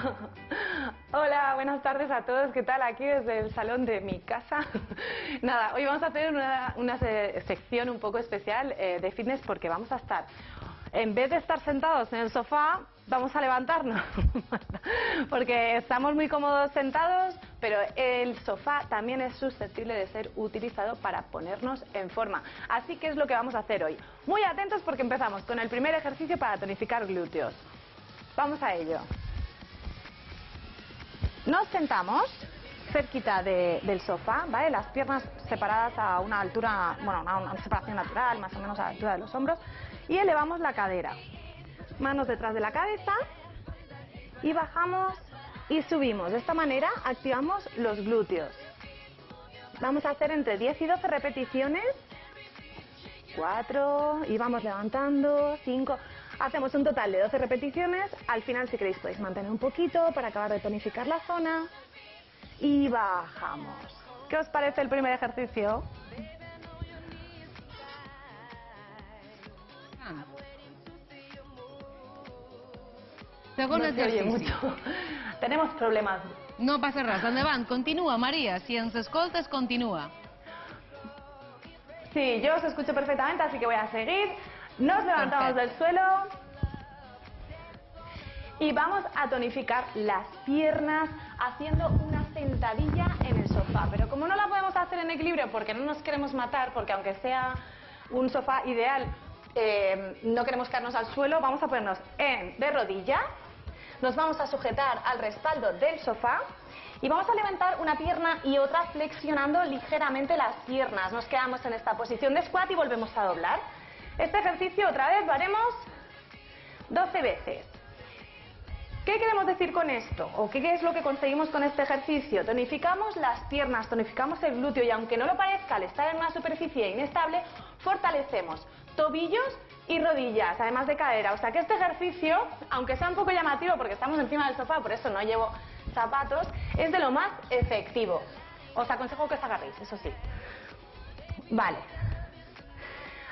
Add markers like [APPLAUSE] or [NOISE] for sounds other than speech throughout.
[LAUGHS] Hola, buenas tardes a todos. ¿Qué tal? Aquí desde el salón de mi casa. [LAUGHS] Nada, hoy vamos a hacer una, una se- sección un poco especial eh, de fitness porque vamos a estar, en vez de estar sentados en el sofá, vamos a levantarnos. [LAUGHS] porque estamos muy cómodos sentados, pero el sofá también es susceptible de ser utilizado para ponernos en forma. Así que es lo que vamos a hacer hoy. Muy atentos porque empezamos con el primer ejercicio para tonificar glúteos. Vamos a ello. Nos sentamos cerquita de- del sofá, ¿vale? Las piernas separadas a una altura, bueno, a una separación natural, más o menos a la altura de los hombros, y elevamos la cadera. Manos detrás de la cabeza y bajamos y subimos. De esta manera activamos los glúteos. Vamos a hacer entre 10 y 12 repeticiones. 4 y vamos levantando, 5. Hacemos un total de 12 repeticiones. Al final, si queréis, podéis mantener un poquito para acabar de tonificar la zona. Y bajamos. ¿Qué os parece el primer ejercicio? Segon No se oye mucho. [LAUGHS] Tenemos problemas. No passa res, endavant, continua, Maria, si ens escoltes, continua. Sí, yo os escucho perfectamente, así que voy a seguir. Nos levantamos Perfecto. del suelo y vamos a tonificar las piernas haciendo una sentadilla en el sofá. Pero como no la podemos hacer en equilibrio porque no nos queremos matar, porque aunque sea un sofá ideal, eh, no queremos caernos al suelo, vamos a ponernos en de rodillas. Nos vamos a sujetar al respaldo del sofá y vamos a levantar una pierna y otra flexionando ligeramente las piernas. Nos quedamos en esta posición de squat y volvemos a doblar. Este ejercicio otra vez lo haremos 12 veces. ¿Qué queremos decir con esto? ¿O qué es lo que conseguimos con este ejercicio? Tonificamos las piernas, tonificamos el glúteo y aunque no lo parezca al estar en una superficie inestable, fortalecemos tobillos y rodillas, además de cadera. O sea que este ejercicio, aunque sea un poco llamativo porque estamos encima del sofá, por eso no llevo zapatos, es de lo más efectivo. Os aconsejo que os agarréis, eso sí. Vale.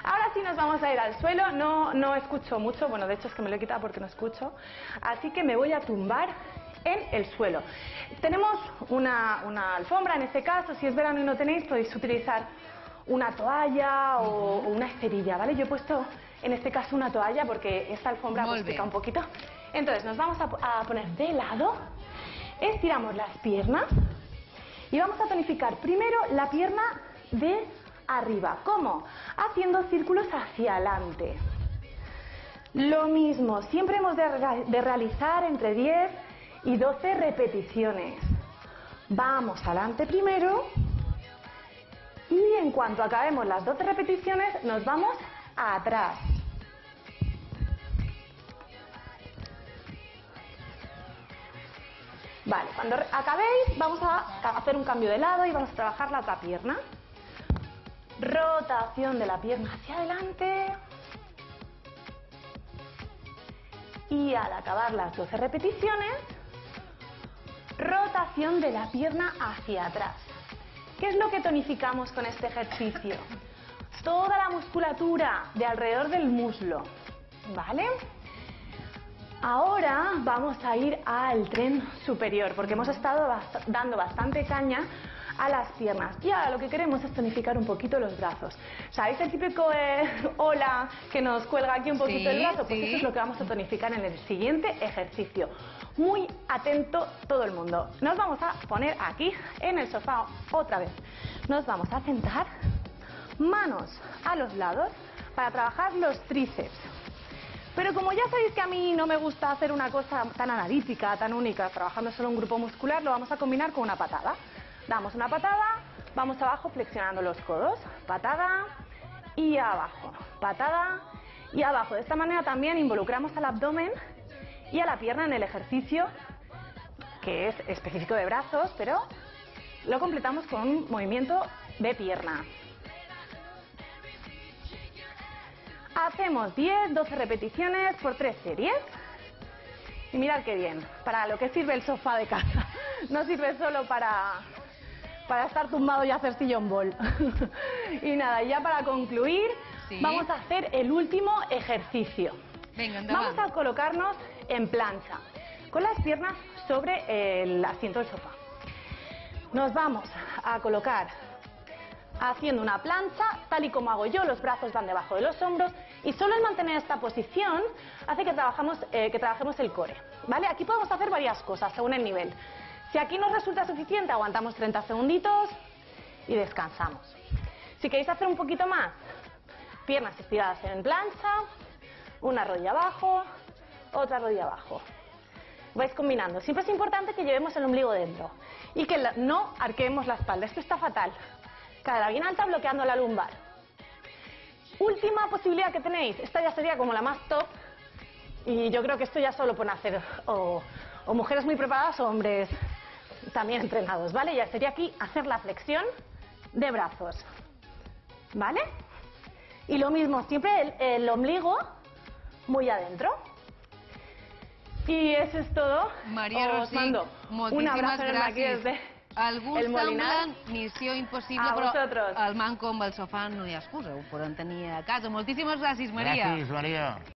Ahora sí nos vamos a ir al suelo, no, no escucho mucho, bueno de hecho es que me lo he quitado porque no escucho, así que me voy a tumbar en el suelo. Tenemos una, una alfombra en este caso, si es verano y no tenéis podéis utilizar una toalla o, o una esterilla, ¿vale? Yo he puesto en este caso una toalla porque esta alfombra Muy pues, pica bien. un poquito. Entonces nos vamos a, a poner de lado, estiramos las piernas y vamos a tonificar primero la pierna de arriba. ¿Cómo? Haciendo círculos hacia adelante. Lo mismo, siempre hemos de, de realizar entre 10 y 12 repeticiones. Vamos adelante primero y en cuanto acabemos las 12 repeticiones nos vamos atrás. Vale, cuando acabéis vamos a hacer un cambio de lado y vamos a trabajar la otra pierna. Rotación de la pierna hacia adelante. Y al acabar las 12 repeticiones, rotación de la pierna hacia atrás. ¿Qué es lo que tonificamos con este ejercicio? Toda la musculatura de alrededor del muslo. ¿Vale? Ahora vamos a ir al tren superior porque hemos estado dando bastante caña a las piernas y ahora lo que queremos es tonificar un poquito los brazos. ¿Sabéis el típico eh, [LAUGHS] hola que nos cuelga aquí un poquito Sí, el brazo? Pues sí. eso es lo que vamos a tonificar en el siguiente ejercicio. Muy atento todo el mundo. Nos vamos a poner aquí en el sofá otra vez. Nos vamos a sentar, manos a los lados para trabajar los tríceps. Pero como ya sabéis que a mí no me gusta hacer una cosa tan analítica, tan única, trabajando solo un grupo muscular, lo vamos a combinar con una patada. Damos una patada, vamos abajo flexionando los codos, patada y abajo, patada y abajo. De esta manera también involucramos al abdomen y a la pierna en el ejercicio, que es específico de brazos, pero lo completamos con un movimiento de pierna. Hacemos 10, 12 repeticiones por 3 series. Y mirad qué bien, para lo que sirve el sofá de casa. [LAUGHS] No sirve solo para, para estar tumbado y hacer sillón ball. [LAUGHS] y nada, ya para concluir, Sí. vamos a hacer el último ejercicio. Endavant. Vamos a colocarnos en plancha. con las piernas sobre el asiento del sofá. Nos vamos a colocar haciendo una plancha, tal y como hago yo, los brazos van debajo de los hombros y solo el mantener esta posición hace que, trabajamos, eh, que trabajemos el core. ¿vale? Aquí podemos hacer varias cosas según el nivel. Si aquí nos resulta suficiente, aguantamos 30 segunditos y descansamos. Si queréis hacer un poquito más, piernas estiradas en plancha, una rodilla abajo, otra rodilla abajo. Vais combinando. Siempre es importante que llevemos el ombligo dentro y que no arqueemos la espalda. Esto está fatal. Cadera bien alta bloqueando la lumbar. Última posibilidad que tenéis, esta ya sería como la más top y yo creo que esto ya solo pueden hacer o, o mujeres muy preparadas o hombres también entrenados, ¿vale? Ya sería aquí hacer la flexión de brazos, ¿vale? Y lo mismo, siempre el, ombligo muy adentro. Y eso es todo. María Rossi, un abrazo. Desde Algú el semblen missió impossible, a però vosotros. el manco amb el sofà no hi ha excusa, ho poden tenir a casa. Moltíssimes gràcies, Maria. Gràcies, Maria.